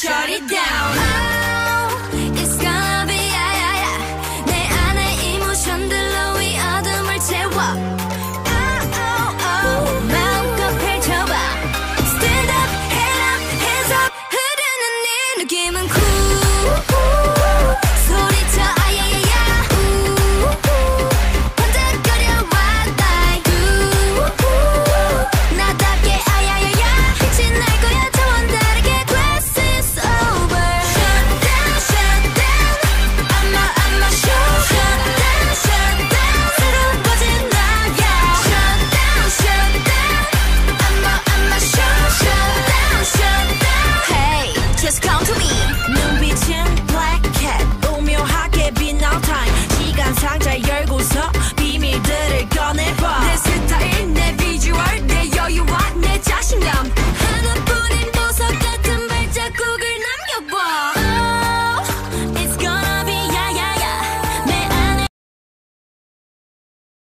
shut it down.